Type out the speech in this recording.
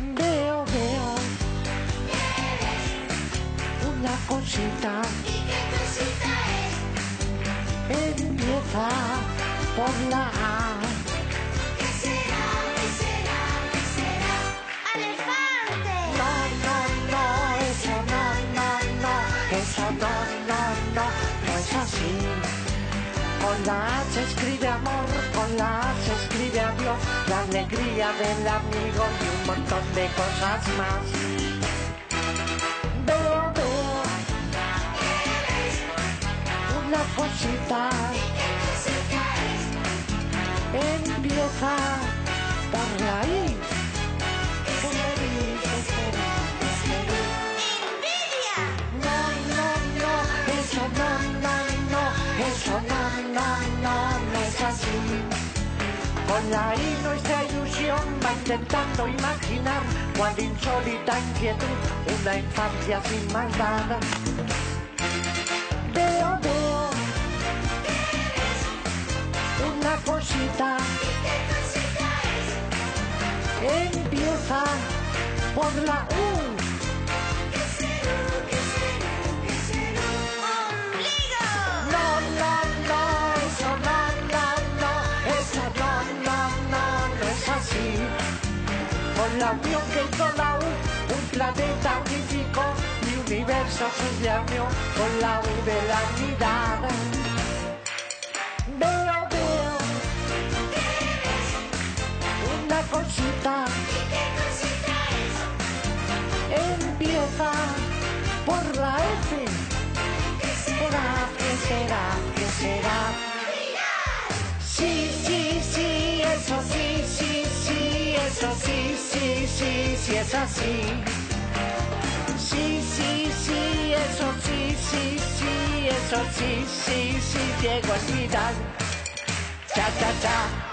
Veo, veo una cosita ¿Y qué cosita es? empieza por la A. no, no, no, no es así. Con la A se escribe amor, con la A se escribe adiós, la alegría del amigo y un montón de cosas más. Una cosita ¿Qué cosita Con la nuestra ilusión va intentando imaginar cuál insólita inquietud, una infancia sin maldad. Veo, veo una cosita ¿Qué cosita es? empieza por la U. la unión que hizo la U, un planeta unificó, mi universo se llamió con la U de la unidad. Veo, veo, una cosita sí, es así. Sí, sí, sí, eso sí, sí, sí, eso sí, sí, sí, Diego es Vidal. Cha, cha, cha.